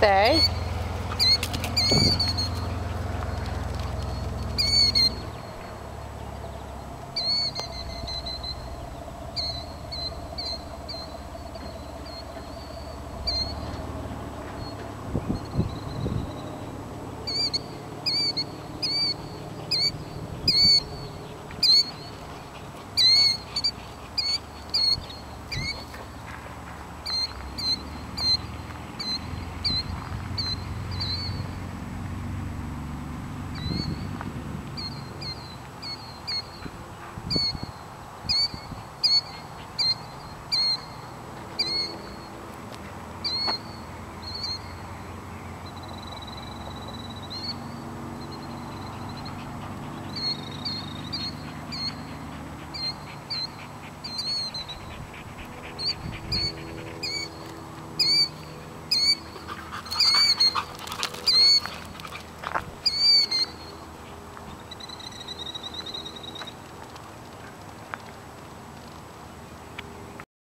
birthday. You